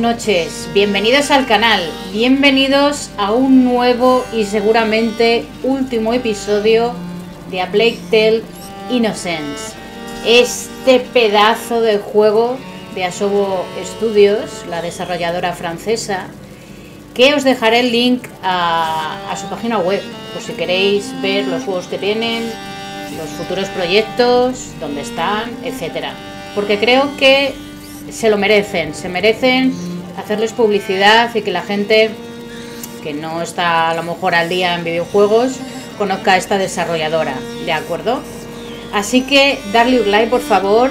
noches, bienvenidos al canal, bienvenidos a un nuevo y seguramente último episodio de A Plague Tale Innocence. Este pedazo de juego de Asobo Studios, la desarrolladora francesa, que os dejaré el link a, a su página web, por si queréis ver los juegos que tienen, los futuros proyectos, dónde están, etcétera. Porque creo que se lo merecen, se merecen hacerles publicidad y que la gente que no está a lo mejor al día en videojuegos conozca a esta desarrolladora, ¿de acuerdo? Así que darle un like por favor,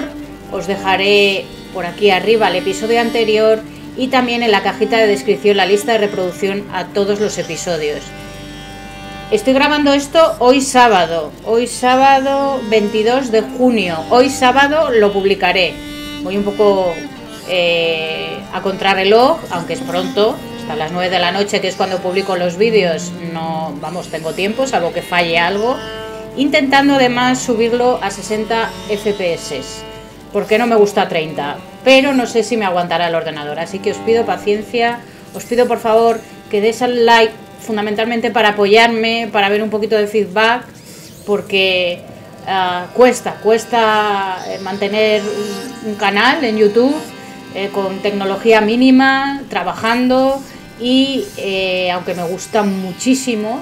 os dejaré por aquí arriba el episodio anterior y también en la cajita de descripción la lista de reproducción a todos los episodios. Estoy grabando esto hoy sábado, hoy sábado 22 de junio, hoy sábado lo publicaré. Voy un poco eh, a contrarreloj, aunque es pronto, hasta las 9 de la noche, que es cuando publico los vídeos, no, vamos, tengo tiempo, salvo que falle algo, intentando además subirlo a 60 FPS, porque no me gusta 30, pero no sé si me aguantará el ordenador, así que os pido paciencia, os pido por favor que deis al like fundamentalmente para apoyarme, para ver un poquito de feedback, porque uh, cuesta, cuesta eh, mantener un canal en YouTube eh, con tecnología mínima, trabajando y eh, aunque me gusta muchísimo,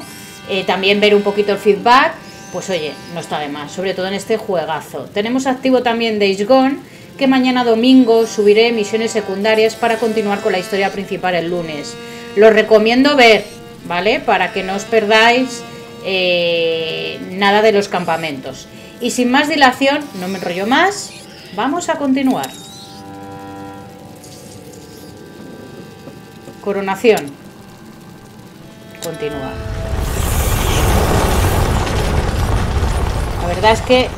eh, también ver un poquito el feedback, pues oye, no está de más, sobre todo en este juegazo. Tenemos activo también Days Gone, que mañana domingo subiré misiones secundarias para continuar con la historia principal el lunes. Lo recomiendo ver, ¿vale? Para que no os perdáis nada de los campamentos. Y sin más dilación, no me enrollo más, vamos a continuar. Coronación. Continúa. La verdad es que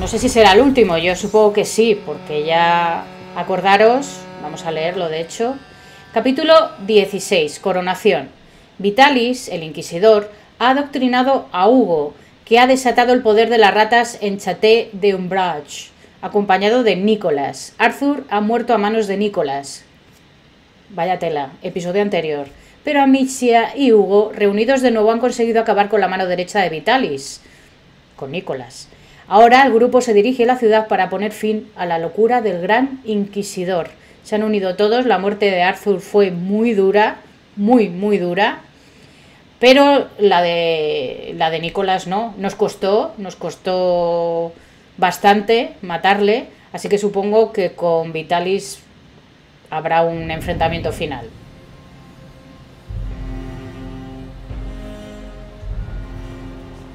no sé si será el último, yo supongo que sí, porque ya acordaros, vamos a leerlo de hecho. Capítulo 16, Coronación. Vitalis, el inquisidor, ha adoctrinado a Hugo, que ha desatado el poder de las ratas en Chaté de Umbrage, acompañado de Nicolás. Arthur ha muerto a manos de Nicolás, Vaya tela, episodio anterior. Pero Amicia y Hugo, reunidos de nuevo, han conseguido acabar con la mano derecha de Vitalis, con Nicolás. Ahora el grupo se dirige a la ciudad para poner fin a la locura del gran inquisidor. Se han unido todos, la muerte de Arthur fue muy dura, muy, muy dura, pero la de, la de Nicolás no, nos costó, nos costó bastante matarle, así que supongo que con Vitalis habrá un enfrentamiento final.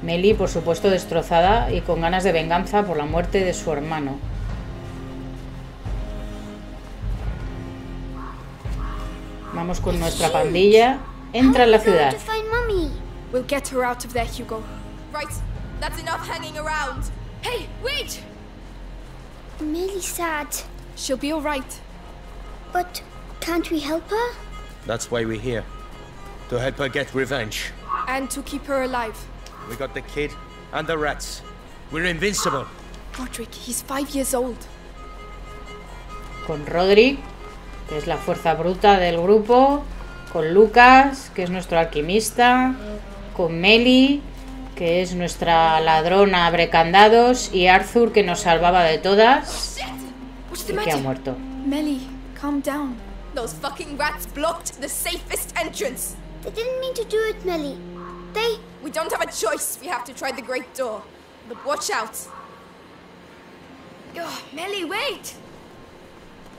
Meli, por supuesto, destrozada y con ganas de venganza por la muerte de su hermano. Vamos con nuestra pandilla. Entra en la ciudad. We'll get her out of there, Hugo. Right. That's enough hanging around. Hey, wait! Millie's sad. She'll be all right. But can't we help her? That's why we're here. To help her get revenge. And to keep her alive. We got the kid and the rats. We're invincible. Roderick, he's five years old. Con Roderick, que es la fuerza bruta del grupo. Con Lucas, que es nuestro alquimista. Con Meli, que es nuestra ladrona abre candados. Y Arthur, que nos salvaba de todas. What's Y que ha muerto. Melly, calm down. Those fucking rats blocked the safest entrance. They didn't mean to do it, Millie. They... We don't have a choice. We have to try the great door. But watch out. Oh, Melly, wait!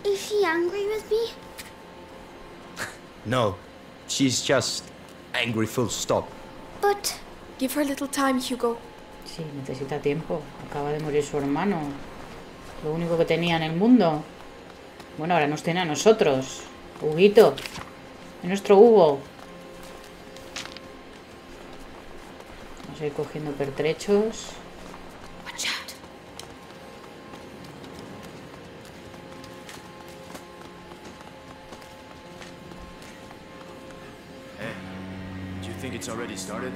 Is she angry with me? No, she's just angry full stop. But... Give her a little time, Hugo. Sí, necesita tiempo. Acaba de morir su hermano. Lo único que tenía en el mundo. Bueno, ahora nos tiene a nosotros. Huguito. Es nuestro Hugo. Vamos a ir cogiendo pertrechos. Watch out. Hey, do you think it's already started?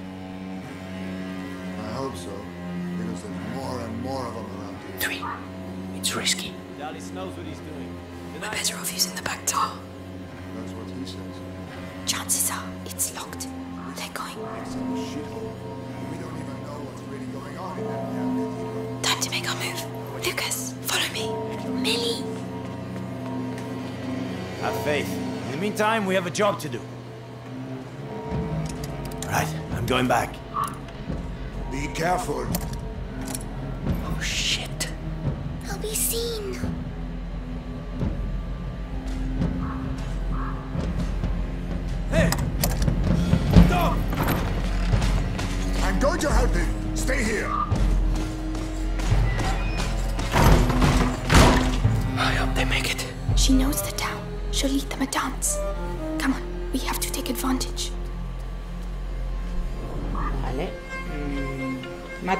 Meantime, we have a job to do. Right, I'm going back. Be careful. Oh, shit. I'll be seen.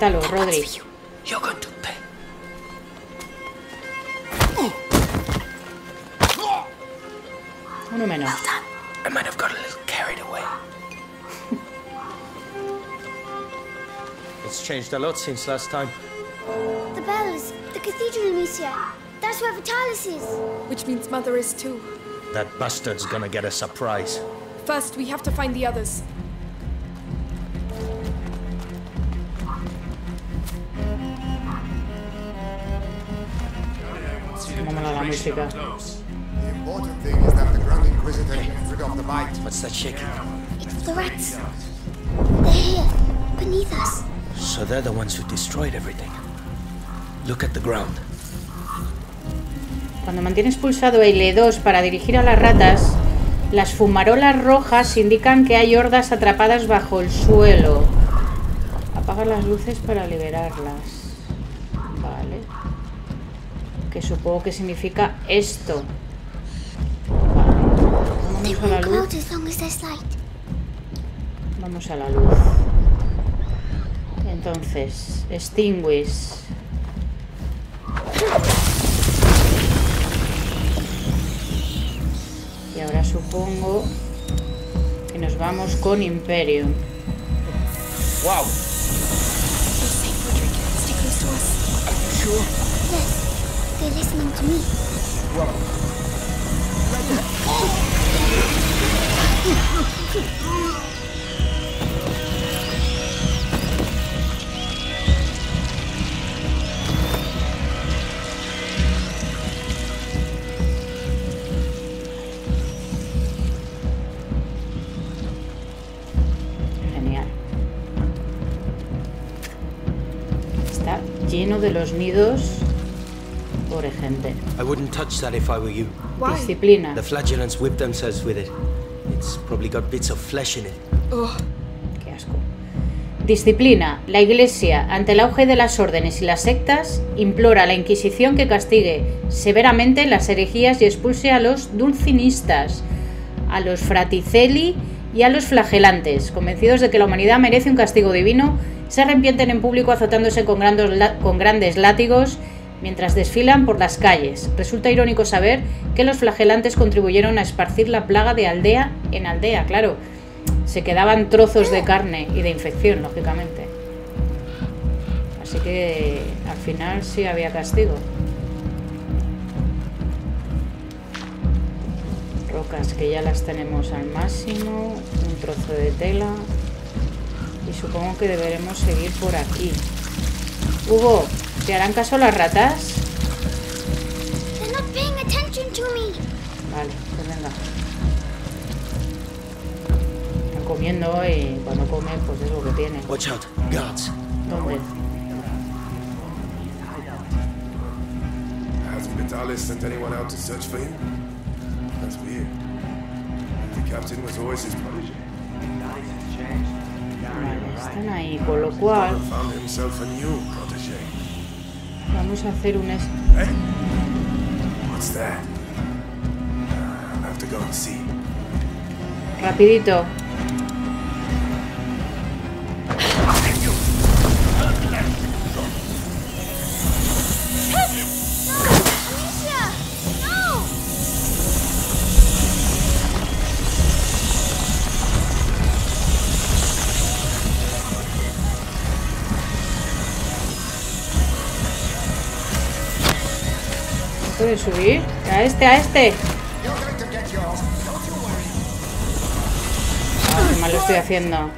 Mátalo, That Rodri. you. You're going to pay. Uno menos. I might have got a little carried away. It's changed a lot since last time. The bells. The cathedral, Amicia. That's where Vitalis is. Which means Mother is too. That bastard's gonna get a surprise. First, we have to find the others. Bite. What's that shaking? It's the rats. They're here, beneath us. So they're the ones who destroyed everything. Look at the ground. Cuando mantienes pulsado L2 para dirigir a las ratas, las fumarolas rojas indican que hay hordas atrapadas bajo el suelo. Apaga las luces para liberarlas. Que supongo que significa esto. Vale. Vamos a la luz. Vamos a la. Entonces, extinguish. Y ahora supongo que nos vamos con Imperium. Wow! Listening to me. Genial. Está lleno de los nidos. Pobre gente. I wouldn't touch that if I were you. Why? Disciplina. The flagellants whip themselves with it. It's probably got bits of flesh in it. Qué asco. Disciplina. La Iglesia, ante el auge de las órdenes y las sectas, implora a la Inquisición que castigue severamente las herejías y expulse a los dulcinistas, a los fraticelli y a los flagelantes. Convencidos de que la humanidad merece un castigo divino, se arrepienten en público azotándose con grandes látigos mientras desfilan por las calles. Resulta irónico saber que los flagelantes contribuyeron a esparcir la plaga de aldea en aldea, claro. Se quedaban trozos de carne y de infección, lógicamente. Así que al final sí había castigo. Rocas que ya las tenemos al máximo, un trozo de tela y supongo que deberemos seguir por aquí. Hugo, ¿te harán caso las ratas? They're not paying attention to me. Vale, pues venga. Están comiendo y cuando comen pues es lo que tienen. Watch out, guards. ¿Dónde? Has Vitalis sent anyone out to search for him? That's weird. The captain was always his protege. Vale, están ahí, con lo cual Found himself a new protege. Vamos a hacer un... es- Hey? What's that? I'll have to go and see. Rapidito. ¿Puedes subir? A este, a este. Qué mal lo estoy haciendo.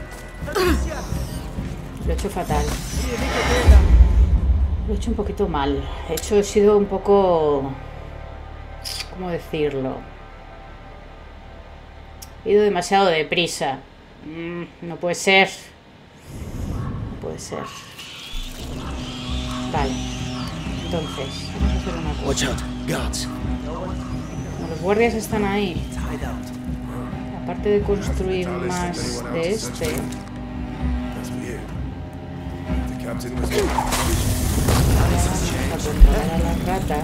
Lo he hecho fatal. Lo he hecho un poquito mal. He hecho, he sido un poco... ¿Cómo decirlo? He ido demasiado deprisa. Mm, no puede ser. No puede ser. Vale. Entonces, vamos a hacer una cosa. Los guardias están ahí. Aparte de construir más de este, vamos a controlar a las ratas.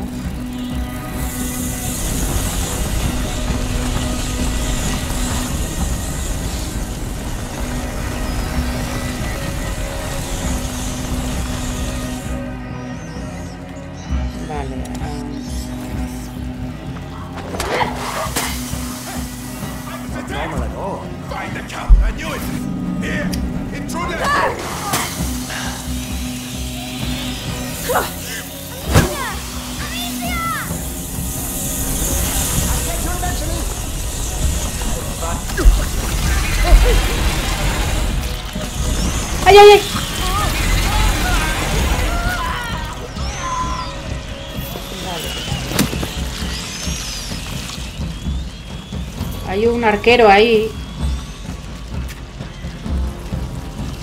Un arquero ahí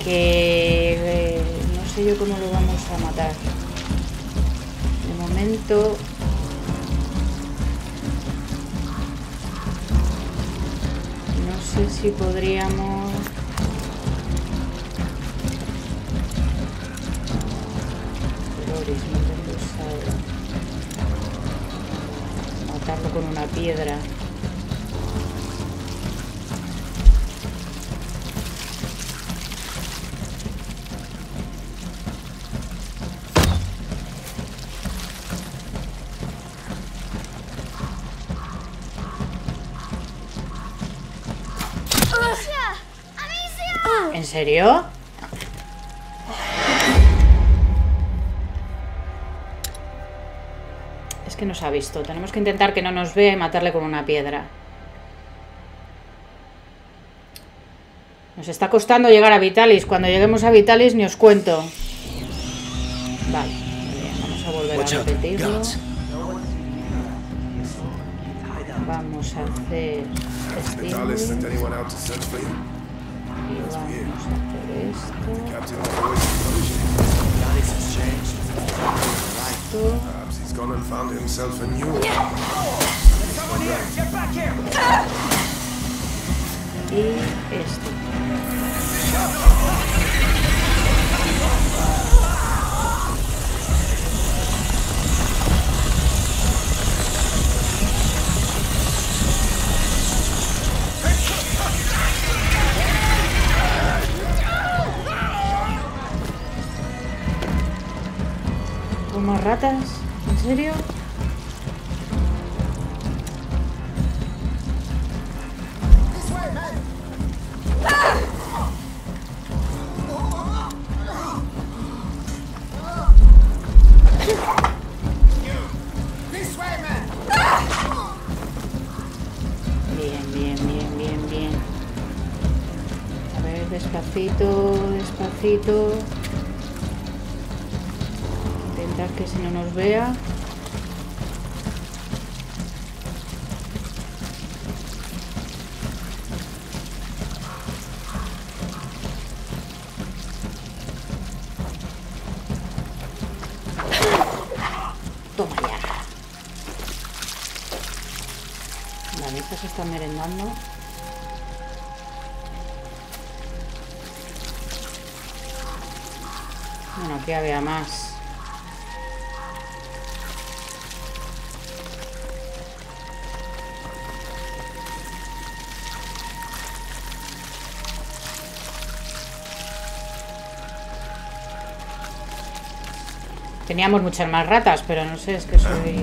que eh, no sé yo cómo lo vamos a matar. De momento no sé si podríamos. Matarlo con una piedra. Serio? Es que nos ha visto. Tenemos que intentar que no nos vea y matarle con una piedra. Nos está costando llegar a Vitalis. Cuando lleguemos a Vitalis ni os cuento. Vale, bien, vamos a volver a repetirlo. Vamos a hacer Captain Galaxy's changed. Perhaps he's gone and found himself a new one. Here! Get back here! Y. ¿Como ratas? ¿En serio? Vea. Toma ya. Vale, esta se está merendando. Bueno, aquí había más. Teníamos muchas más ratas, pero no sé, es que soy...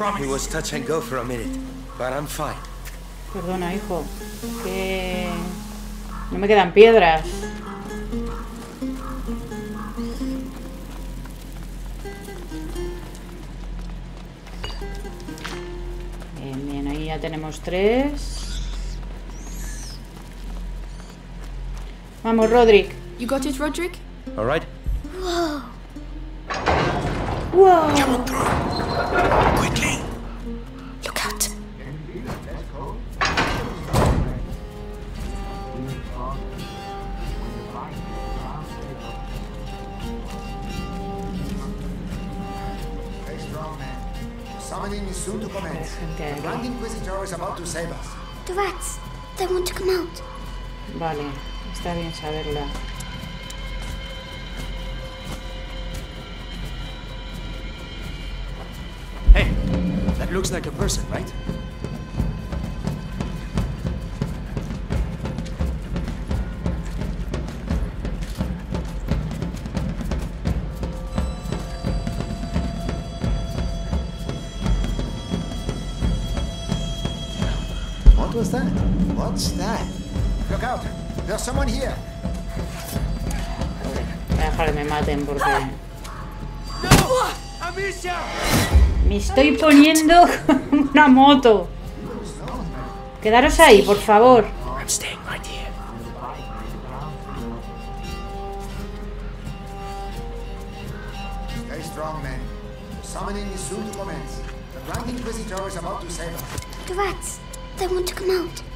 It was touch and go for a minute, but I'm fine. Perdona, hijo. Que no me quedan piedras. Bien, bien, ahí ya tenemos tres. Vamos, Roderick. You got it, Roderick? All right. Wow. Wow. vamos a verla hey that looks like a person right someone here. Voy me maten porque... Me estoy poniendo una moto. Quedaros ahí, por favor. The rats, they want to come out.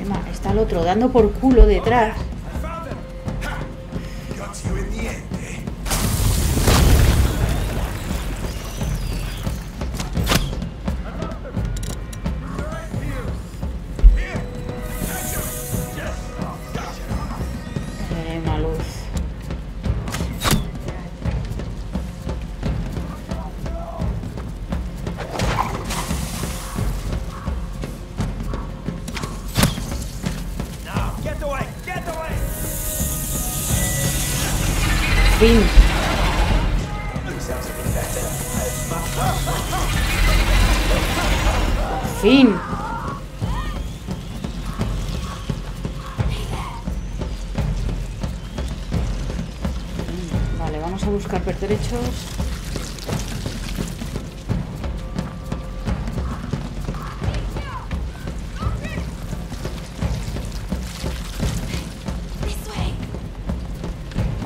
Emma, está el otro dando por culo detrás.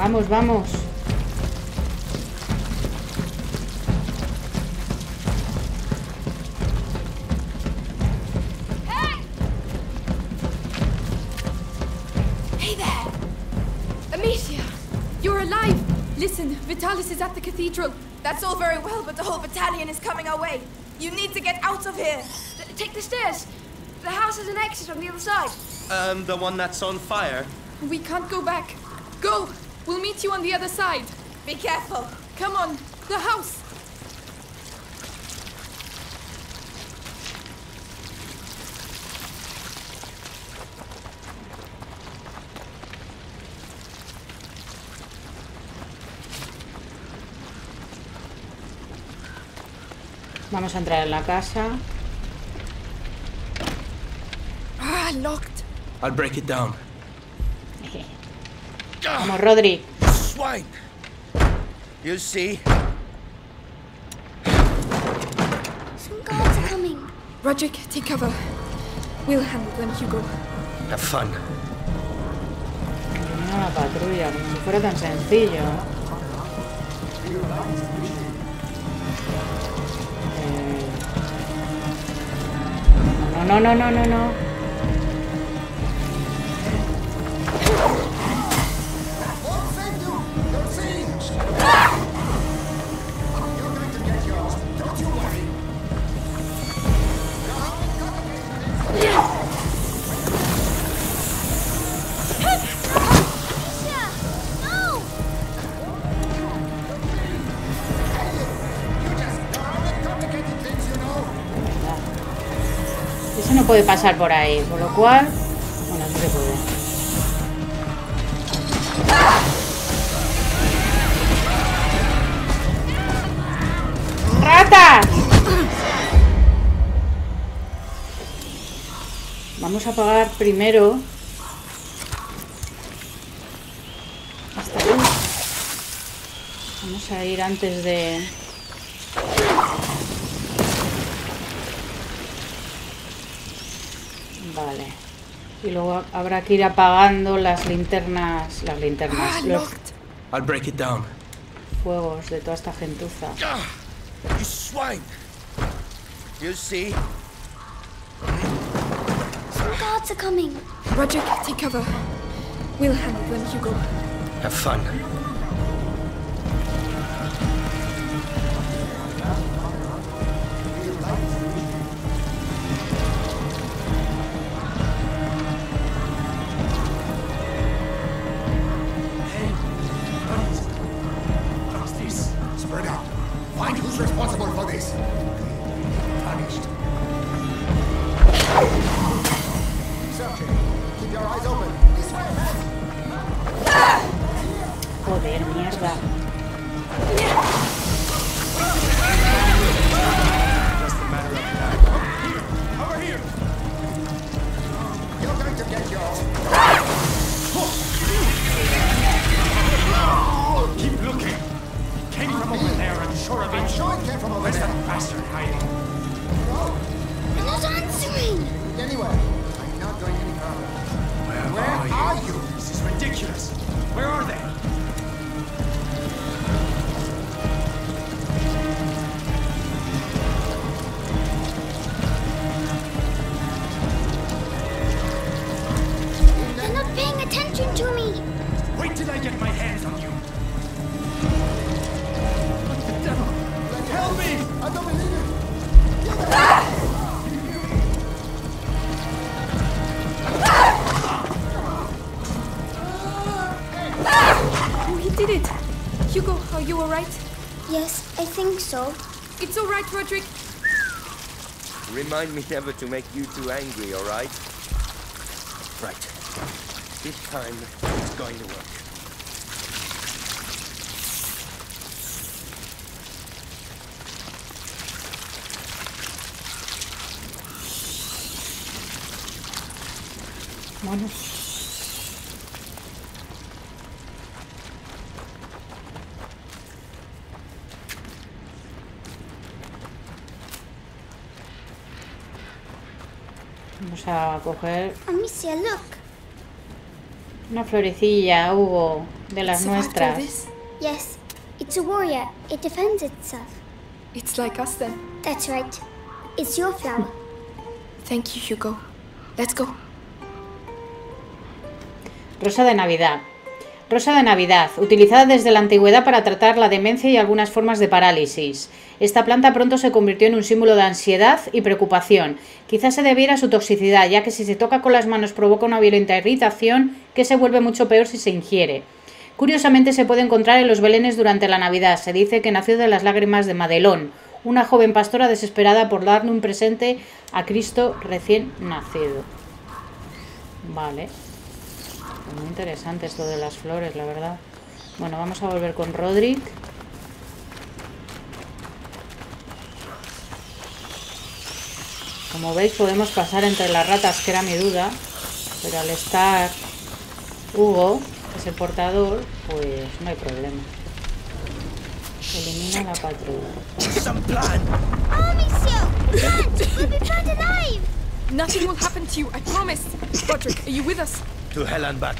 Vamos, vamos. Hey there! Amicia! You're alive! Listen, Vitalis is at the cathedral. That's all very well, but the whole battalion is coming our way. You need to get out of here. Th- take the stairs. The house has an exit on the other side. Um, the one that's on fire? We can't go back. Go! We'll meet you on the other side. Be careful. Come on, the house. Vamos a entrar en la casa. Ah, locked. I'll break it down. Vamos, Rodri. Swine! You see? Some guards are coming. Roderick, take cover. We'll handle them, Hugo. Have fun. Mira la patrulla, como si fuera tan sencillo. Eh, No, no, no, no, no, no. Puede pasar por ahí, por lo cual... Bueno, sí se puede. ¡Ratas! Vamos a apagar primero esta luz. Vamos a ir antes de... Vale. Y luego habrá que ir apagando las linternas, las Ah, linternas, los locked. I'll break it down. fuegos de toda esta gentuza. You swine! You see? Some guards are coming. Roderick, take cover. We'll handle them, Hugo. Have fun. So. It's alright, Roderick. Remind me never to make you too angry, alright? Right. This time, it's going to work. Bueno. Vamos a coger Amicia, look! una florecilla, Hugo, de las nuestras. Yes, it's a warrior. It defends itself. It's like us then. That's right. It's your flower. Thank you, Hugo. Let's go. Rosa de Navidad. Rosa de Navidad, utilizada desde la antigüedad para tratar la demencia y algunas formas de parálisis. Esta planta pronto se convirtió en un símbolo de ansiedad y preocupación. Quizás se debiera a su toxicidad, ya que si se toca con las manos provoca una violenta irritación que se vuelve mucho peor si se ingiere. Curiosamente se puede encontrar en los belenes durante la Navidad. Se dice que nació de las lágrimas de Madelón, una joven pastora desesperada por darle un presente a Cristo recién nacido. Vale. Muy interesante esto de las flores, la verdad. Bueno, vamos a volver con Roderick. Como veis podemos pasar entre las ratas, que era mi duda. Pero al estar Hugo, que es el portador, pues no hay problema. Elimina la patrulla. Alive! Nothing will happen to you, I promise. Roderick, are you with us? To hell and back.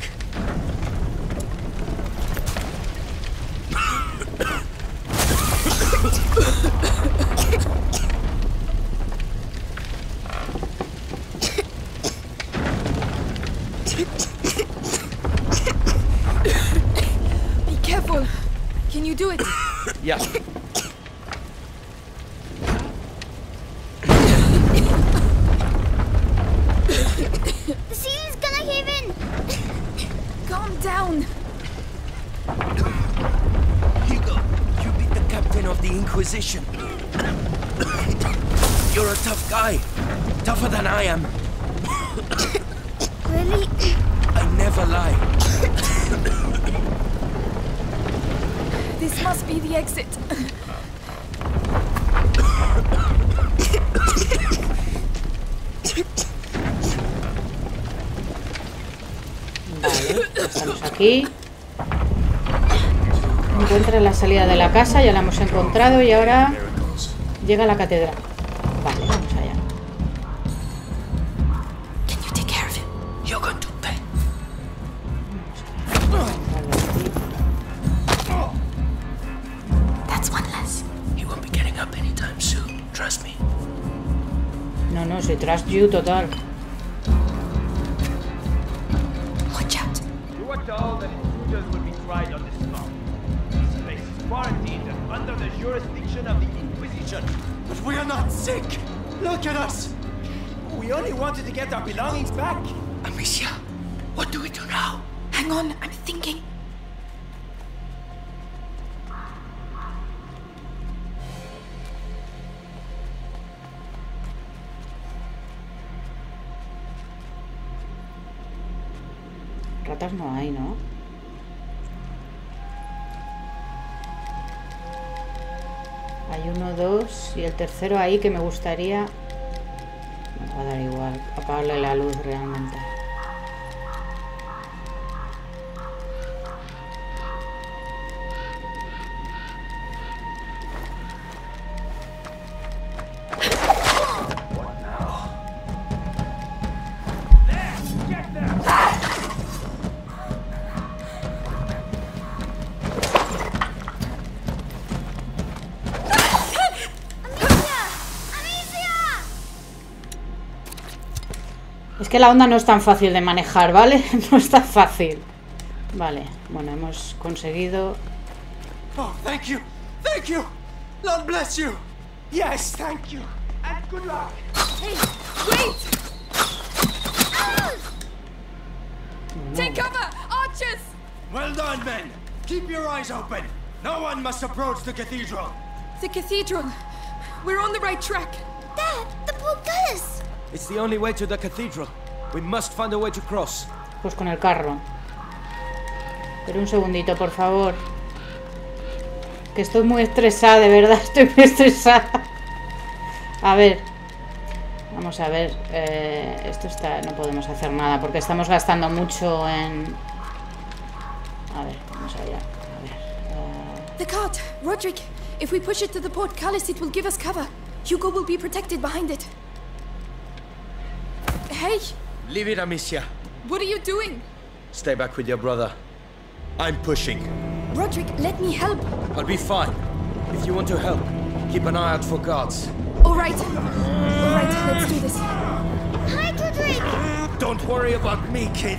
Be careful. Can you do it? Yeah. Calm down. Hugo, you beat the captain of the Inquisition. You're a tough guy. Tougher than I am. Really? I never lie. This must be the exit. Vale, estamos aquí. Encuentra la salida de la casa, ya la hemos encontrado y ahora llega a la catedral. Vale, vamos allá. Can you take care of him? Tercero ahí que me gustaría... Va a dar igual, apagarle la luz realmente. Que la onda no es tan fácil de manejar, ¿vale? No es tan fácil. Vale, bueno, hemos conseguido... Oh, thank you. Thank you. Lord bless you. Yes, thank you. And good luck. Hey, wait! Ah. Take cover! Archers! Well done, men. Keep your eyes open. No one must approach the cathedral. The cathedral. We're on the right track. Dad, the portcullis! It's the only way to the cathedral. We must find a way to cross. Pues con el carro. Pero un segundito, por favor. Que estoy muy estresada, de verdad, estoy muy estresada. A ver. Vamos a ver. eh, esto está... No podemos hacer nada porque estamos gastando mucho en... A ver, vamos allá. A ver. eh, The cart! Roderick! If we push it to the portcullis, it will give us cover. Hugo will be protected behind it. Hey! Leave it, Amicia. What are you doing? Stay back with your brother. I'm pushing. Roderick, let me help. I'll be fine. If you want to help, keep an eye out for guards. Alright. Alright, let's do this. Hi, Roderick! Don't worry about me, kid.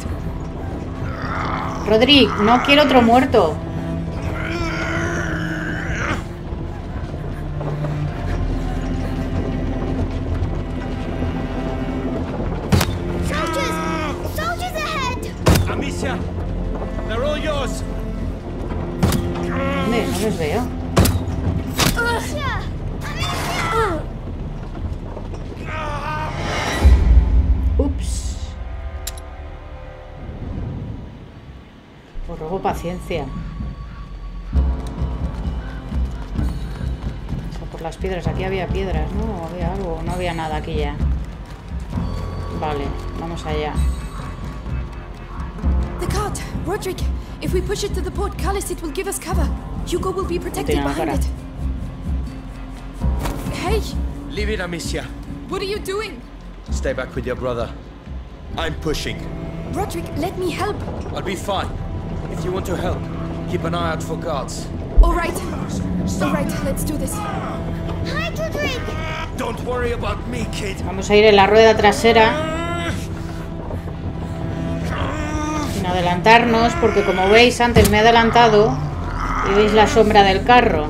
Rodrick, no quiero otro muerto. Ruego. O sea, por las piedras. Aquí había piedras, ¿no? Había algo. No había nada aquí ya. Vale, vamos allá. The cart! Roderick! If we push it to the port, portcullis, it will give us cover. Hugo will be protected behind cara. it. Hey! Leave it, Amicia. What are you doing? Stay back with your brother. I'm pushing. Roderick, let me help. I'll be fine. If you want to help, keep an eye out for guards. Alright. Alright, let's do this. Don't worry about me, kid. Vamos a ir en la rueda trasera. Sin adelantarnos, porque como veis, antes me he adelantado y veis la sombra del carro.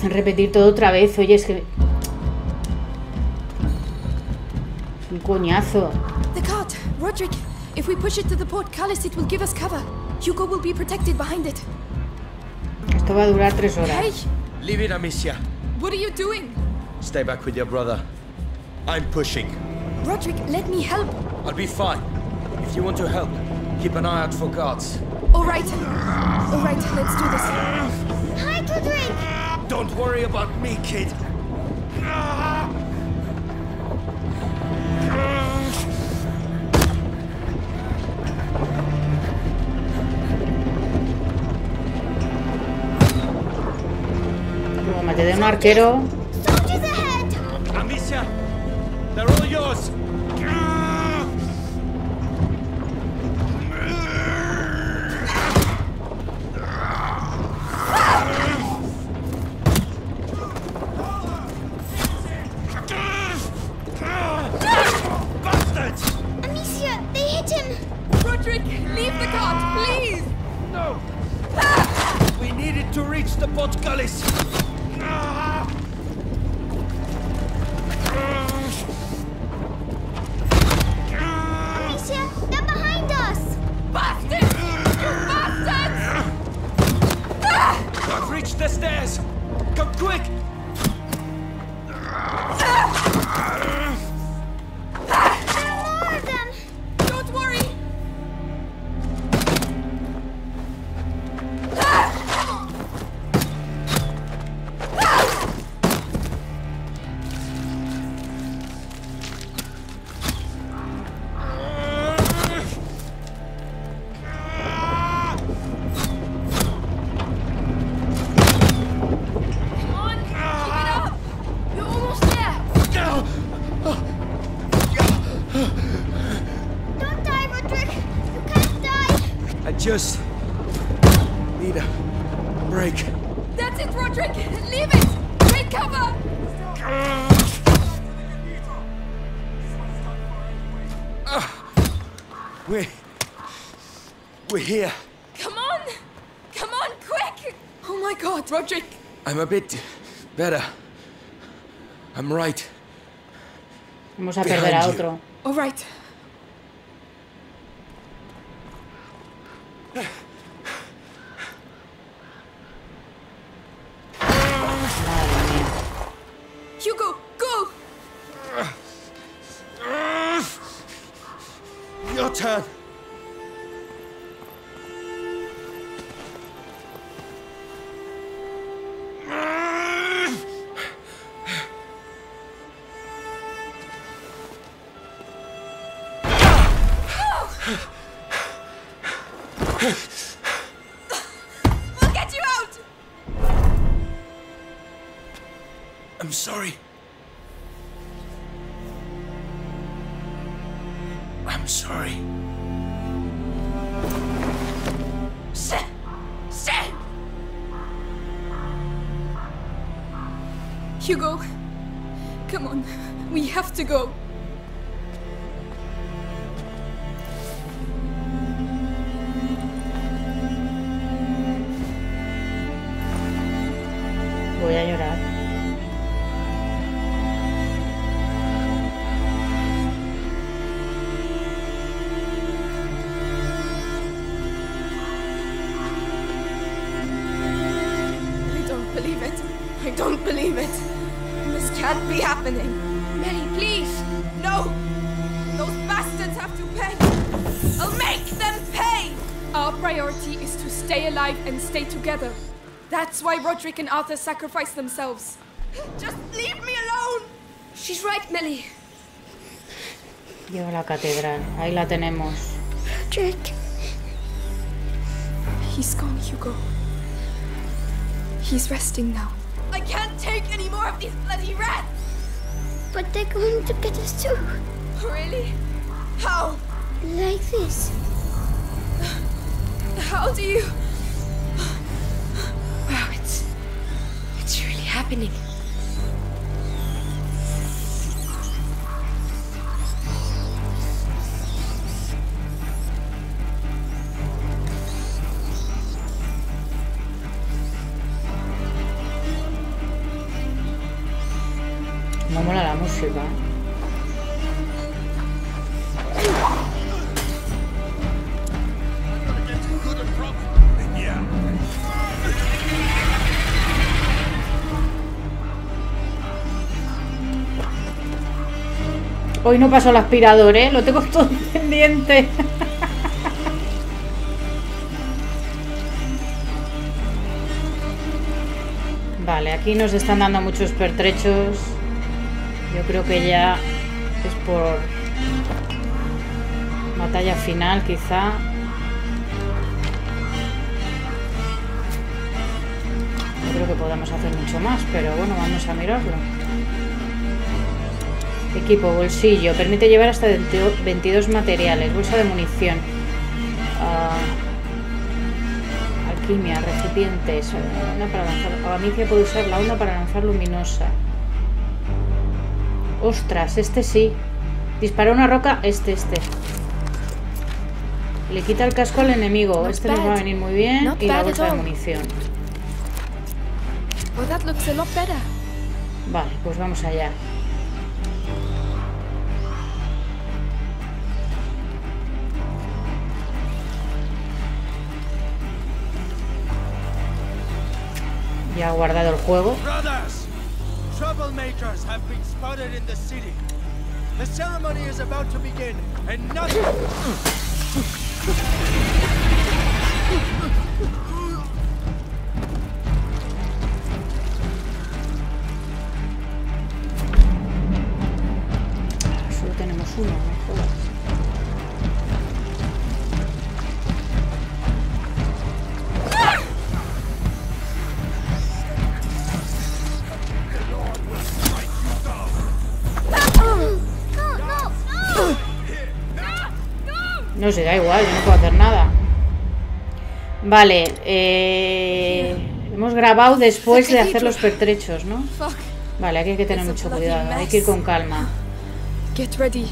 Hacen repetir todo otra vez. Oye, es que... Es un coñazo. The cart! Roderick, if we push it to the portcullis, it will give us cover. Hugo will be protected behind it. Esto va a durar tres horas. Hey! Leave it, Amicia. What are you doing? Stay back with your brother. I'm pushing. Roderick, let me help. I'll be fine. If you want to help, keep an eye out for guards. Alright. Alright, let's do this. Worry about me, kid. Un arquero... just need a break. That's it, Roderick! Leave it! Take cover! Ah, we're... we're here. Come on! Come on, quick! Oh my god, Roderick! I'm a bit better. I'm right. Vamos a perder a Behind you. otro. All right. Can't be happening. Melly, please. No! Those bastards have to pay. I'll make them pay! Our priority is to stay alive and stay together. That's why Roderick and Arthur sacrificed themselves. Just leave me alone! She's right, Melly. Lleva a la catedral. Ahí la tenemos. Roderick, He's gone, Hugo. He's resting now. I can't take any more of these bloody rats! but they're going to get us too. Really? How? Like this. How do you. Wow, it's. It's really happening. Hoy no pasó el aspirador, ¿eh? Lo tengo todo pendiente. Vale, aquí nos están dando muchos pertrechos. Yo creo que ya es por batalla final, quizá. No creo que podamos hacer mucho más, pero bueno, vamos a mirarlo. Equipo, bolsillo, permite llevar hasta 22 materiales, bolsa de munición. Ah, alquimia, recipientes, eh, una para lanzar. Amicia puede usar la onda para lanzar luminosa. Ostras, este sí. Dispara una roca, este, este. Le quita el casco al enemigo. Este nos va a venir muy bien. Y la bolsa de munición. Well, that looks a lot better. Vale, pues vamos allá. Ya ha guardado el juego. Troublemakers have been spotted in the city. The ceremony is about to begin, and nothing. No sé, da igual, yo no puedo hacer nada. Vale, eh, hemos grabado después de hacer los pertrechos, ¿no? Vale, aquí hay que tener mucho cuidado, hay que ir con calma. Get ready.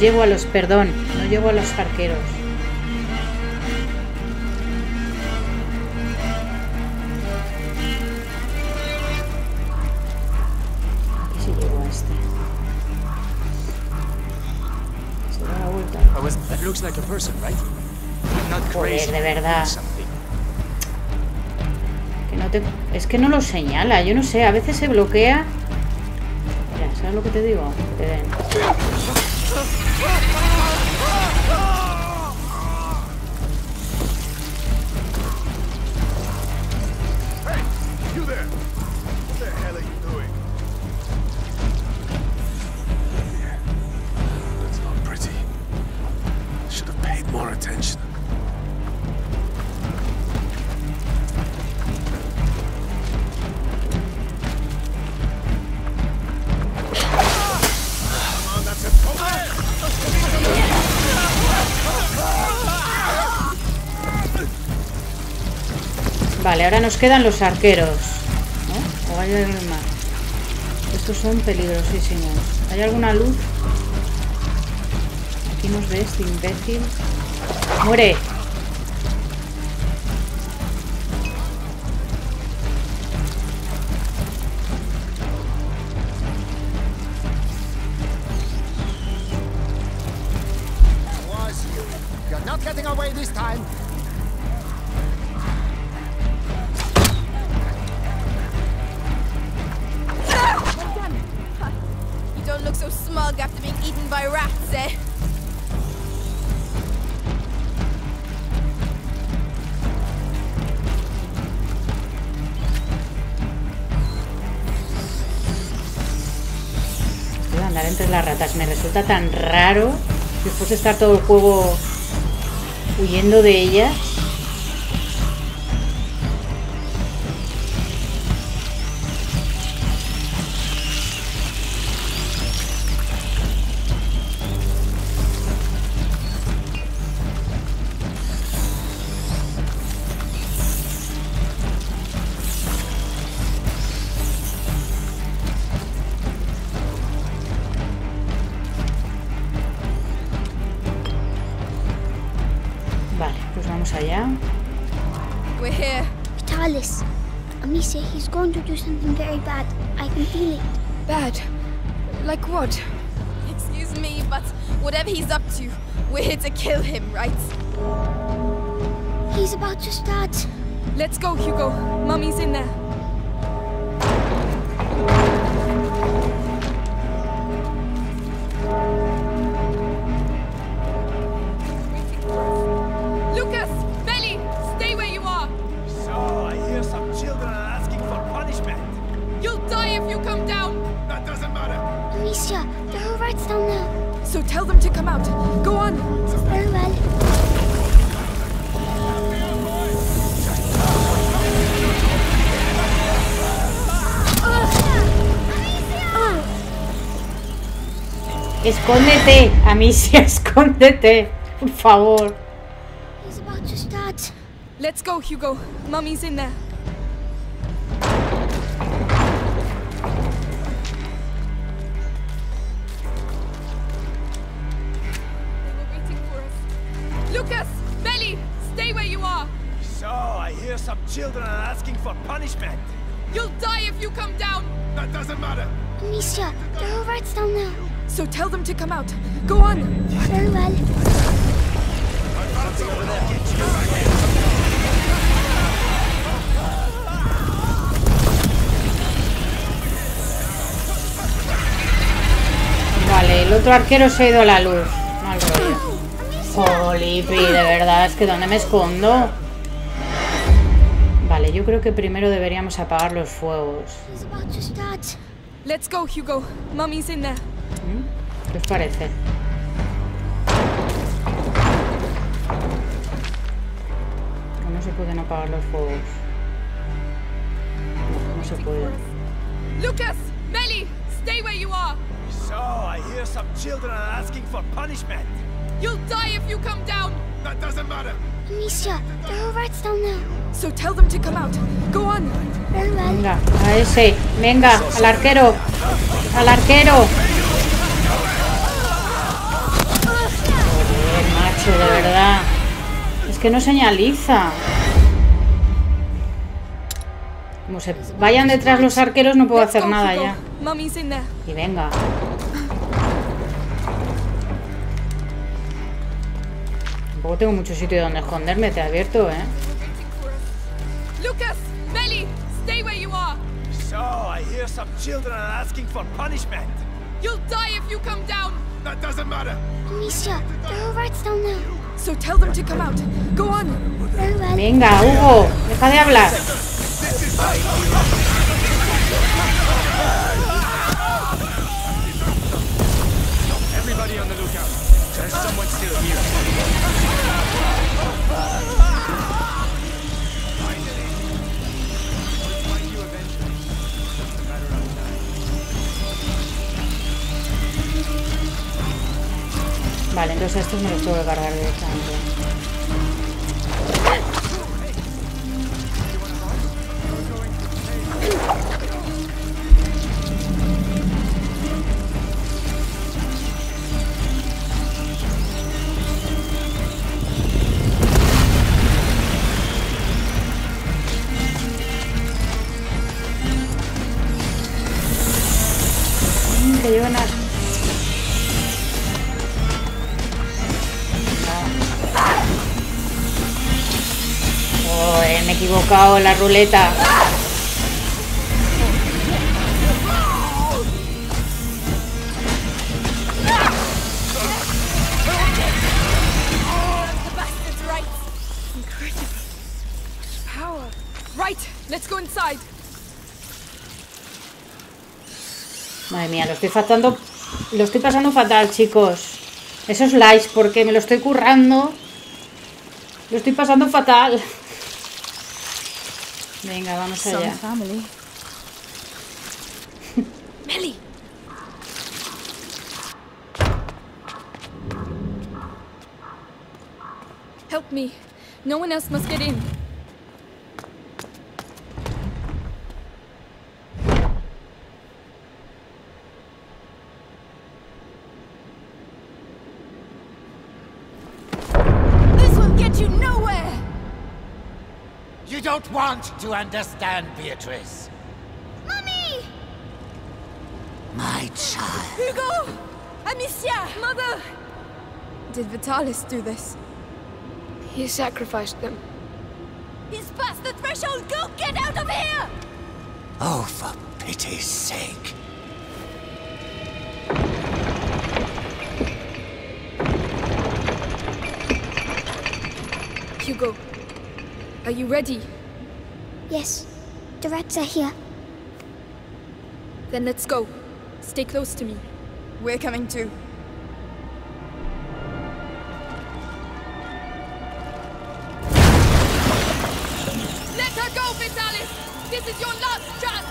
No llego a los, perdón, no llego a los arqueros. Aquí sí llego a este. Se da la vuelta. That looks like a person, right? I'm not Joder, crazy. de verdad. Que no te... Es que no lo señala, yo no sé, a veces se bloquea. Mira, ¿sabes lo que te digo? Que te den. Ahora nos quedan los arqueros. ¿no? O hay alguien más. Estos son peligrosísimos. ¿Hay alguna luz? Aquí nos ve este imbécil. ¡Muere! Me resulta tan raro. Después de estar todo el juego huyendo de ellas. Bad. I can feel it. Bad? Like what? Excuse me, but whatever he's up to, we're here to kill him, right? He's about to start. Let's go, Hugo. Mummy's in there. There are rats down there. So tell them to come out. Go on! Very well. Escóndete, Amicia, escóndete. Por favor. He's about to start. Let's go, Hugo. Mummy's in there. Them to come out. Go on! Very well. Vale, el otro arquero se ha ido a la luz. Mal rollo. Jolipi, de verdad, es que ¿dónde me escondo? Vale, yo creo que primero deberíamos apagar los fuegos. Let's go, Hugo. Mummy's in there. ¿Qué os parece? ¿Cómo se pueden apagar los fuegos? No, se puede. Lucas! Belly! Stay where you are! So, I hear some children are asking for punishment. You'll die if you come down! That doesn't matter. Amicia, there are rats down there. So tell them to come out. Go on! Venga, a ese. Venga, al arquero. Al arquero. De verdad. Es que no señaliza. Como se vayan detrás los arqueros no puedo hacer nada ya. Y venga. Tampoco tengo mucho sitio donde esconderme, te advierto, ¿eh? Lucas! Belly! Stay where you are! So, I hear some children are asking for punishment. You'll die if you come down! That doesn't matter. Amicia, there are rats down there. So tell them to come out. Go on! Venga, Hugo, deja de hablar. Everybody on the lookout. There's someone still here. Vale, entonces estos me los tengo que cargar directamente. Let's go inside. Madre mía, lo estoy pasando, lo estoy pasando fatal, chicos. Esos likes, porque me lo estoy currando. Lo estoy pasando fatal. Venga, vamos allá. family. Melly! Help me. No one else must get in. Don't want to understand, Beatrice. Mummy! My child. Hugo! Amicia! Mother! Did Vitalis do this? He sacrificed them. He's past the threshold! Go get out of here! Oh, for pity's sake. Hugo, are you ready? Yes, the rats are here. Then let's go. Stay close to me. We're coming too. Let her go, Vitalis! This is your last chance!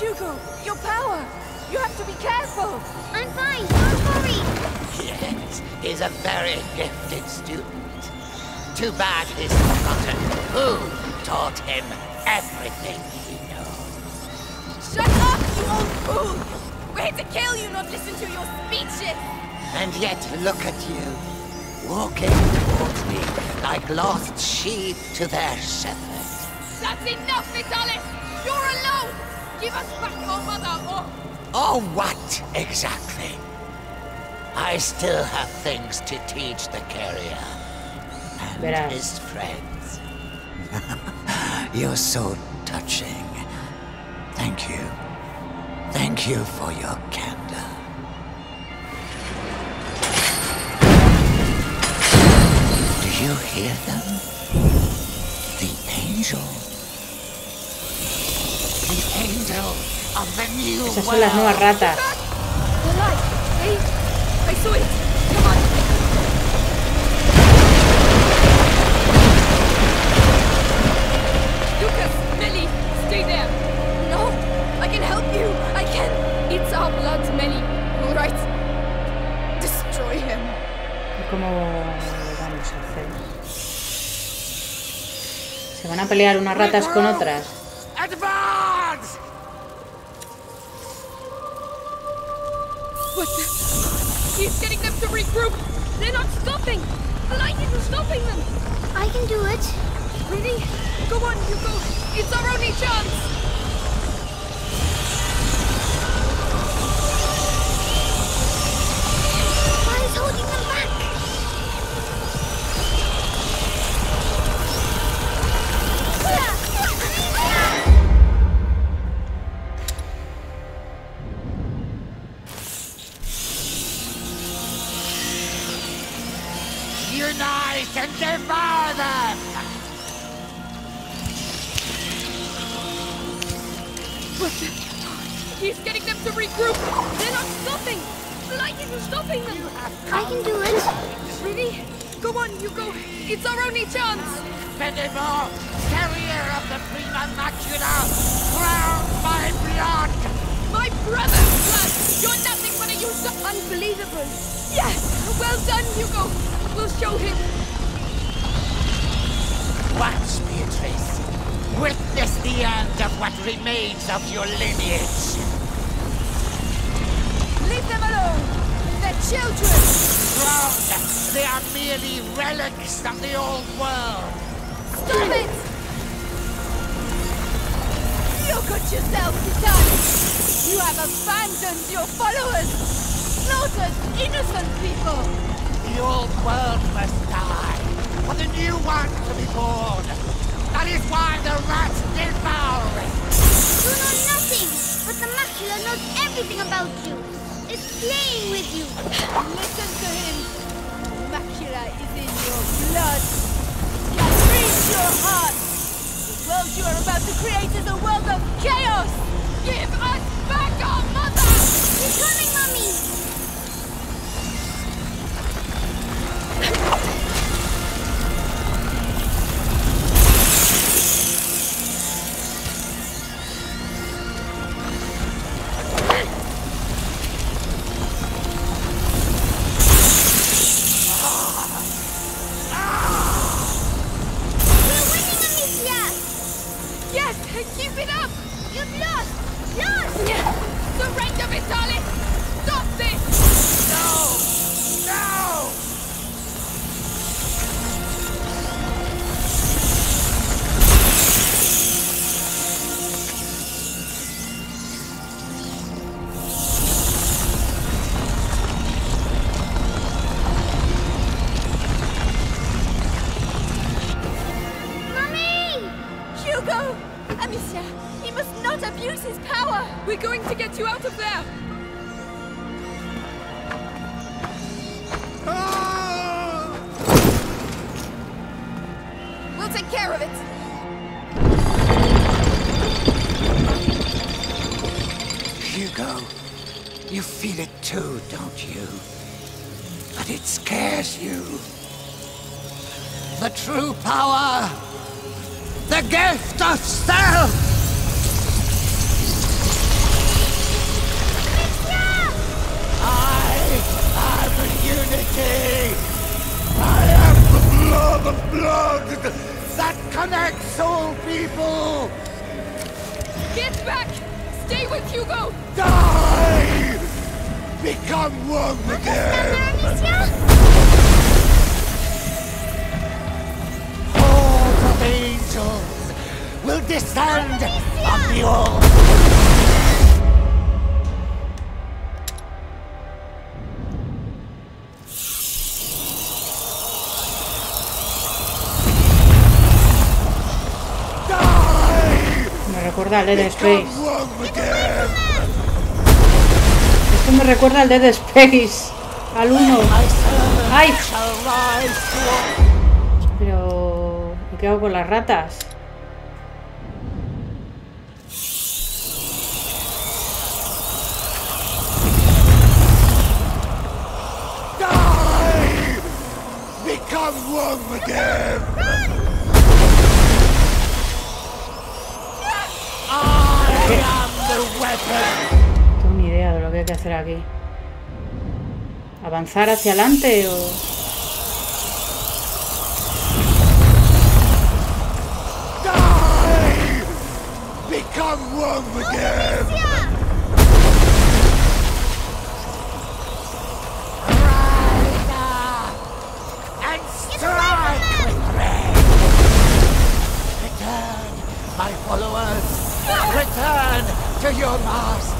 Hugo, your power! You have to be careful! I'm fine, don't worry. Yes, he's a very gifted student. Too bad he's forgotten who taught him everything he knows. Shut up, you old fool! We're here to kill you, not listen to your speeches! And yet, look at you, walking towards me like lost sheep to their shepherd. That's enough, Vitalis! You're alone! Give us back our mother, or... Oh, what exactly? I still have things to teach the carrier and Verás. his friends. You're so touching. Thank you. Thank you for your candor. Do you hear them? The angel. The angel of the new Esas son las nuevas world. ratas. The light! Hey! I saw it! Melly! Stay there! No! I can help you! I can! It's our blood, Melly! Alright! Destroy him! ¿Cómo vamos a hacer? ¿Se van a pelear unas ratas con otras? Advance! What the? He's getting them to regroup! They're not stopping! The light isn't stopping them! I can do it. Really? Go on, Hugo! It's our only chance! Of your lineage. Leave them alone! They're children! Wrong! They are merely relics of the old world. Stop it! Look at yourself, Vitalis! You have abandoned your followers! Slaughtered innocent people! The old world must die for the new one to be born. That is why the rats devour it. You know nothing, but the macula knows everything about you. It's playing with you. Listen to him! Macula is in your blood! It frees your heart! The world you are about to create is a world of chaos! Give us back our mother! He's coming, Mummy. Al Dead Space. Esto me recuerda al Dead Space. Al 1. ¡Ay! Pero... ¿y qué hago con las ratas? ¿Avanzar hacia adelante o...? My followers! Return to your master!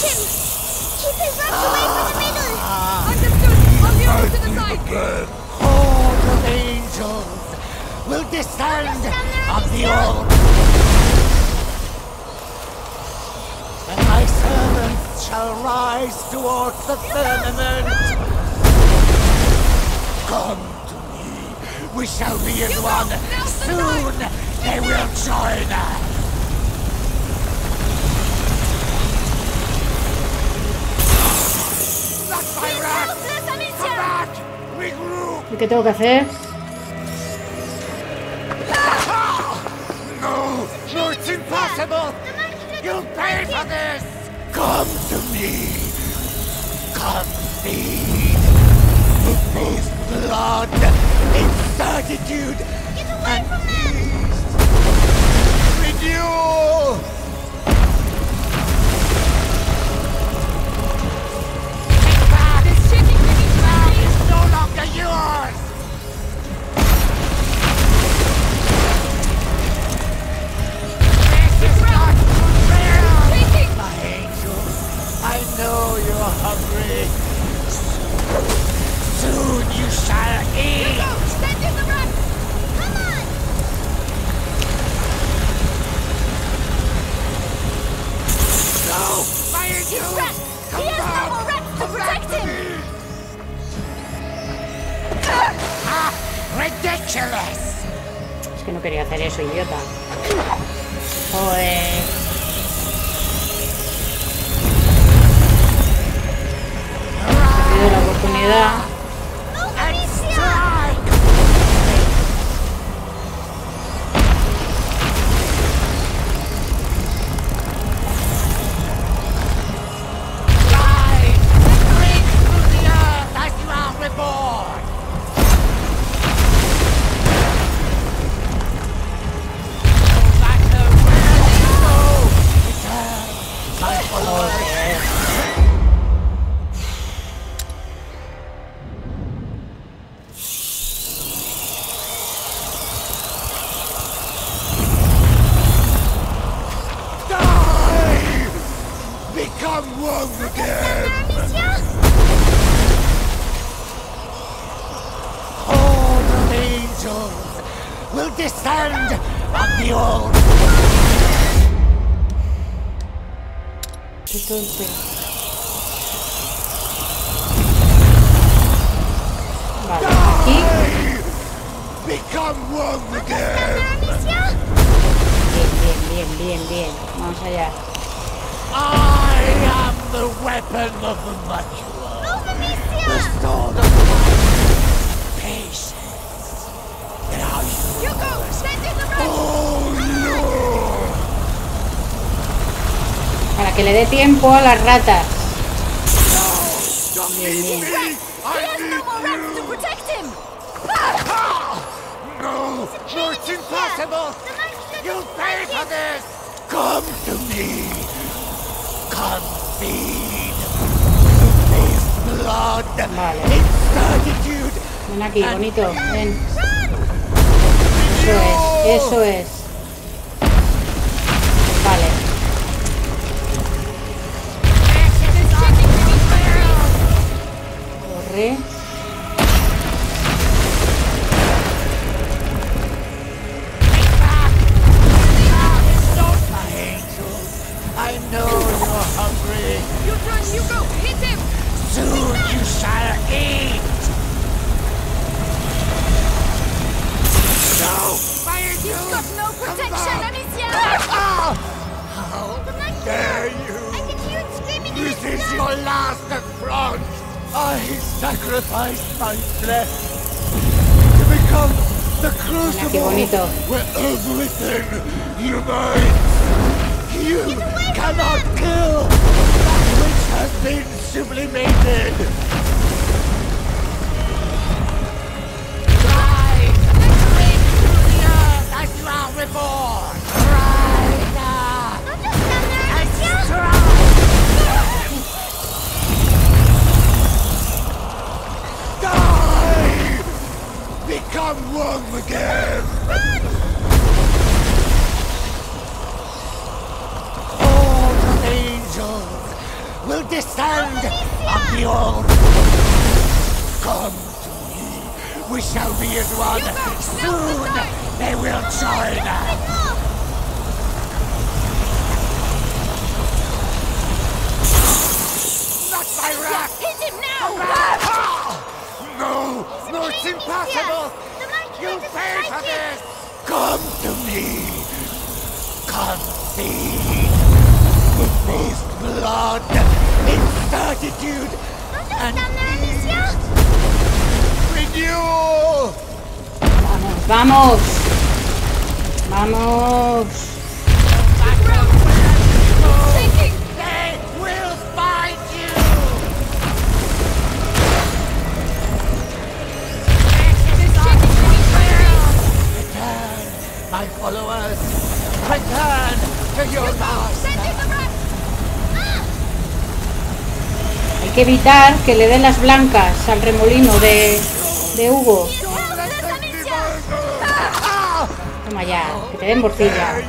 Can't him! Keep his rocks away from the middle! Ah, ah. Understood! I'll leave him to the side! Horde of angels will descend on the old. And my servants shall rise towards the firmament. Come to me. We shall be in one. Soon they will join us. Regroup. ¿Y qué tengo que hacer? No! No, it's impossible! You'll pay for this! Come to me! Come feed! It pays blood, incertitude, and peace! Renewal! Hungry. Soon you shall eat. Es que no quería hacer eso, idiota. Joder. He perdido la oportunidad. tiempo a las ratas. Vale. Ven aquí, bonito. Ven. Eso es, eso es. que evitar que le den las blancas al remolino de, de Hugo. Toma ya, que te den morcilla.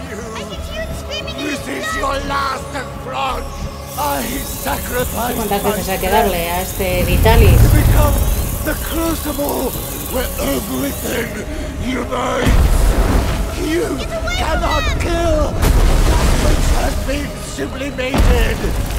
¿Cuántas veces hay que darle a este Vitalis? You cannot kill that has been sublimated.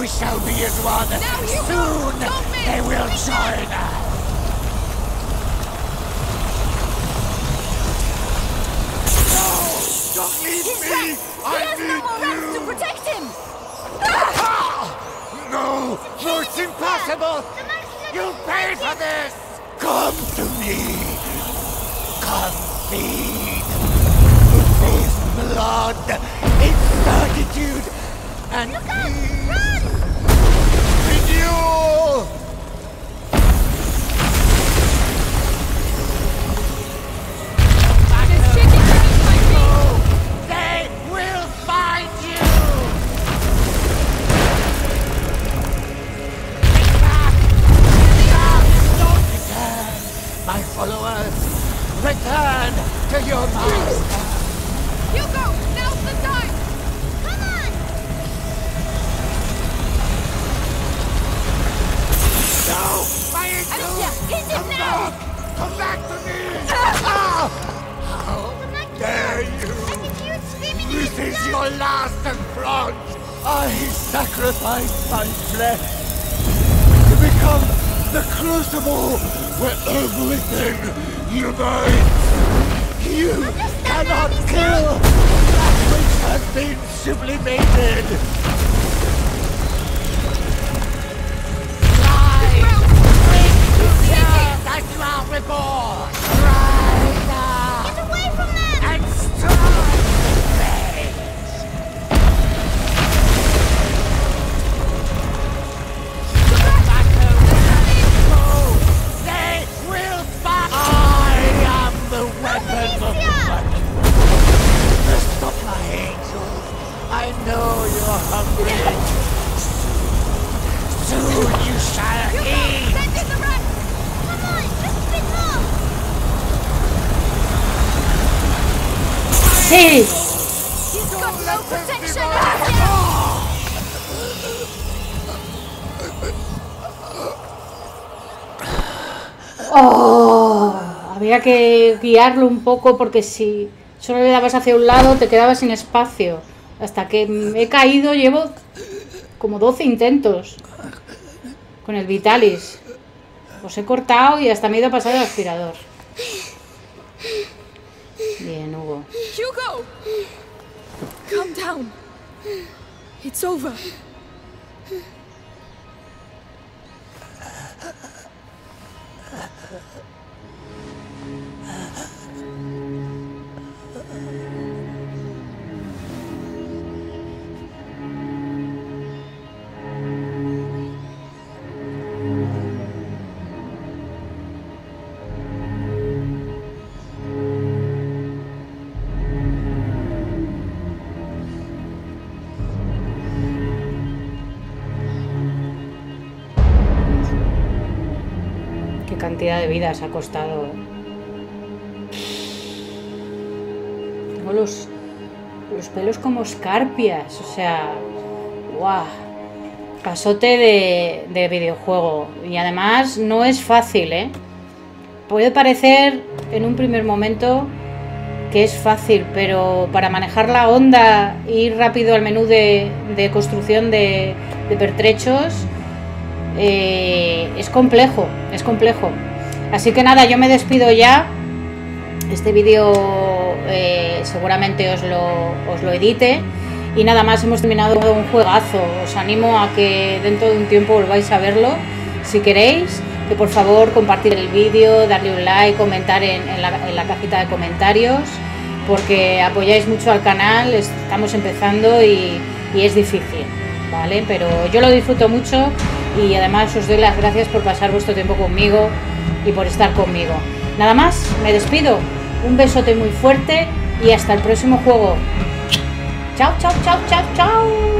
We shall be as one. Soon they will join us. No! Don't leave He's me! Right. I he has no more rest to protect him! Ah! No! No, it's impossible! You'll pay for this! Come to me! Come feed! It is blood! It's certitude! and Look out! Run! renewal! ¡Oh! Había que guiarlo un poco porque si solo le dabas hacia un lado te quedabas sin espacio. Hasta que he caído llevo como 12 intentos con el Vitalis. Os he cortado y hasta me he ido a pasar el aspirador. Bien, Hugo. Hugo! Calm down. It's over. De vidas ha costado. Tengo los, los pelos como escarpias, o sea, guau. Pasote de, de videojuego. Y además no es fácil, ¿eh? Puede parecer en un primer momento que es fácil, pero para manejar la onda ir rápido al menú de, de construcción de, de pertrechos, eh, es complejo, es complejo. Así que nada, yo me despido ya. Este vídeo eh, seguramente os lo, os edite. Y nada más, hemos terminado un juegazo. Os animo a que dentro de un tiempo volváis a verlo, si queréis. Que por favor compartir el vídeo, darle un like, comentar en, la, en cajita de comentarios. Porque apoyáis mucho al canal, estamos empezando y, y es difícil, ¿vale? Pero yo lo disfruto mucho y además os doy las gracias por pasar vuestro tiempo conmigo y por estar conmigo. Nada más, me despido. Un besote muy fuerte y hasta el próximo juego. Chao, chao, chao, chao, chao.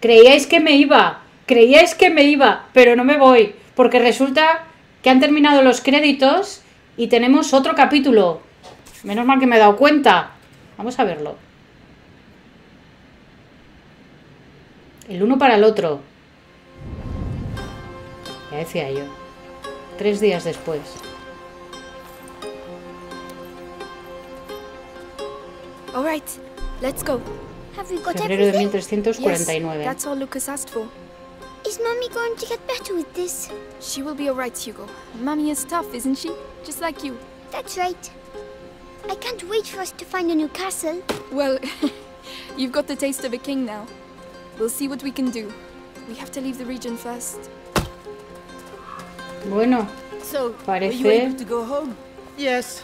Creíais que me iba, creíais que me iba, pero no me voy, porque resulta que han terminado los créditos y tenemos otro capítulo. Menos mal que me he dado cuenta. Vamos a verlo. El uno para el otro. Ya decía yo. Tres días después. All right, let's go. Have we got Febrero de everything? 1349. That's all Lucas asked for. Is Mummy going to get better with this? She will be alright, Hugo. Mummy is tough, isn't she? Just like you. That's right. I can't wait for us to find a new castle. Well, you've got the taste of a king now. We'll see what we can do. We have to leave the region first. Bueno, So, were you able to go home? Yes.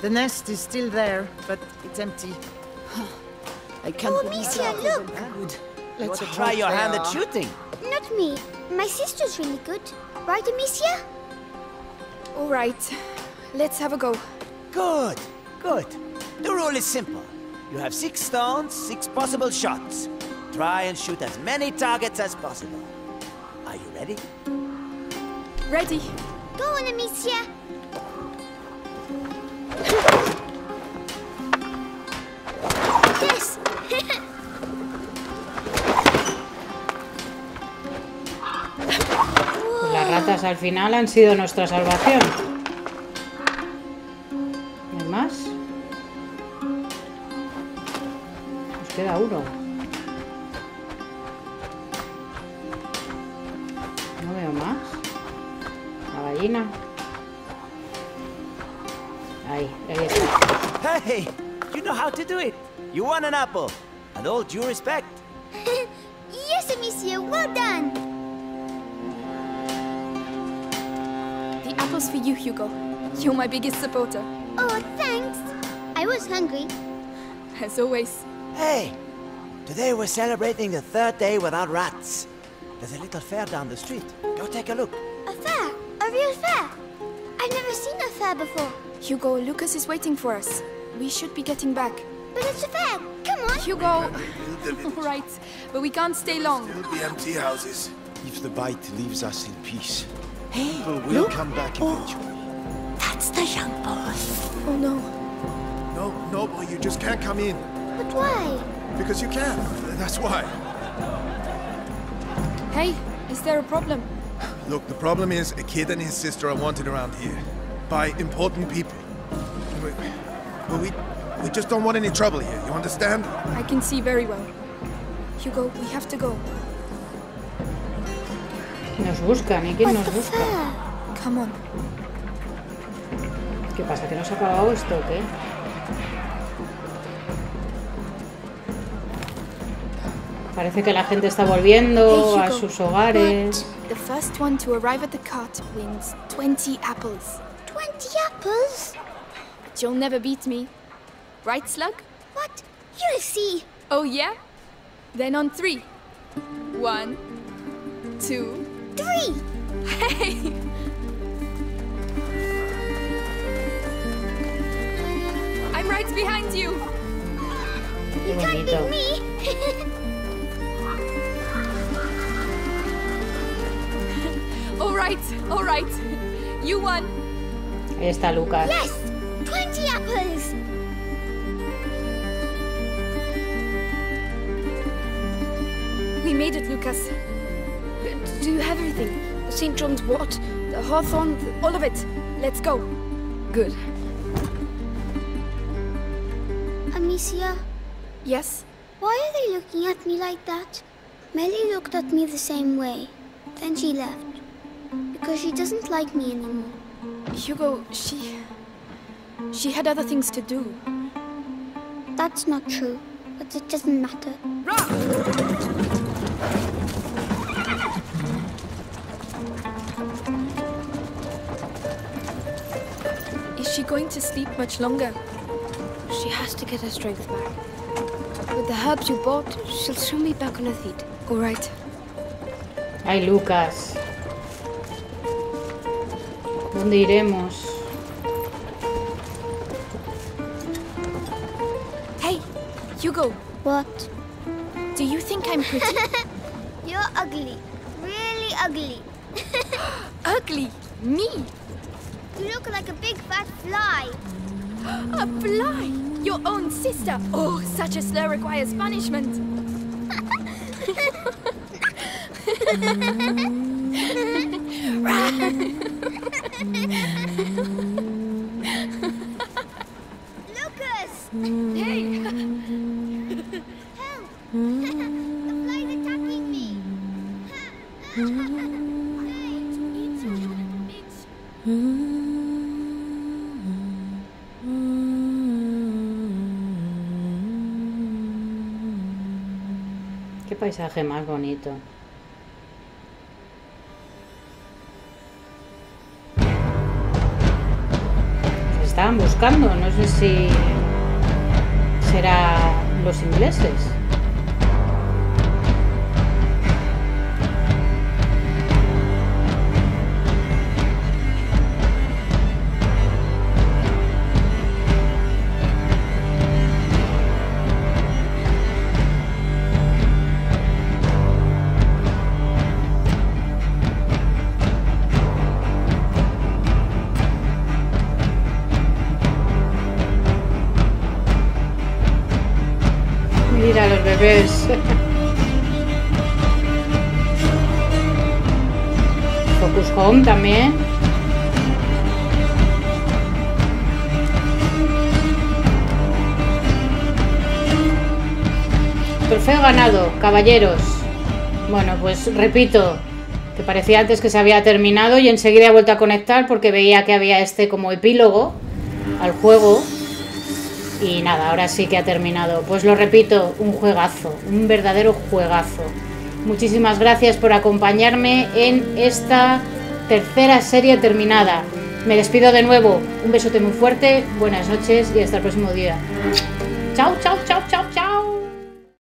The nest is still there, but it's empty. I can't Oh, believe Misha, look! good. Let's want to hope try your they hand at shooting? Not me. My sister's really good. Right, Amicia? Alright, let's have a go. Good, good. The rule is simple. You have six stones, six possible shots. Try and shoot as many targets as possible. Are you ready? Ready? Go on, Amicia. Yes. Pues las ratas al final han sido nuestra salvación. ¿No hay más? Nos queda uno. No veo más. La gallina. Ahí, ahí está. Hey, you know how to do it. You won an apple. And all due respect. yes, monsieur, Well done. The apple's for you, Hugo. You're my biggest supporter. Oh, thanks. I was hungry. As always. Hey, today we're celebrating the third day without rats. There's a little fair down the street. Go take a look. A fair? A real fair? I've never seen a fair before. Hugo, Lucas is waiting for us. We should be getting back. But it's a fair. Come on. Hugo! Build the village. Alright, but we can't stay long. Build the empty houses. If the bite leaves us in peace, Hey, people will come back oh. eventually. that's the young boy. Oh no. No, no, boy, you just can't come in. But why? Because you can. That's why. Hey, is there a problem? Look, the problem is a kid and his sister are wanted around here by important people. We, well, we, we just don't want any trouble here. You understand? I can see very well. Hugo, we have to go. Nos buscan, ¿y quién nos busca? Come on. ¿Qué pasa? ¿Que no se ha acabado esto o qué? Parece que la gente está volviendo Hey, a Hugo. sus hogares. The first one to arrive at the cart wins 20 apples. 20 apples? But you'll never beat me. Right, Slug? What? You'll see. Oh, yeah? Then on three. One, two, Three. hey! I'm right behind you. You can't beat me. All right, all right. You won. Ahí está Lucas. yes. 20 apples. We made it, Lucas. Do you have everything? St. John's wort, the hawthorn, all of it. Let's go. Good. Amicia, Yes? why are they looking at me like that? Melly looked at me the same way. Then she left. Because she doesn't like me anymore. Hugo, she. She had other things to do. That's not true. But it doesn't matter. Is she going to sleep much longer? She has to get her strength back. With the herbs you bought, she'll soon be back on her feet. All right. Hi, Lucas. ¿Dónde iremos? Hey, Hugo, What? do you think I'm pretty? You're ugly. Really ugly. Ugly? Me? You look like a big fat fly. A fly? Your own sister? Oh, such a slur requires punishment. más bonito. Estaban buscando, no sé si será los ingleses. También. Trofeo ganado, caballeros. Bueno, pues repito, que parecía antes que se había terminado y enseguida he vuelto a conectar porque veía que había este como epílogo al juego. Y nada, ahora sí que ha terminado. Pues lo repito, un juegazo, un verdadero juegazo. Muchísimas gracias por acompañarme en esta tercera serie terminada. Me despido de nuevo. Un besote muy fuerte, buenas noches y hasta el próximo día. Chao, chao.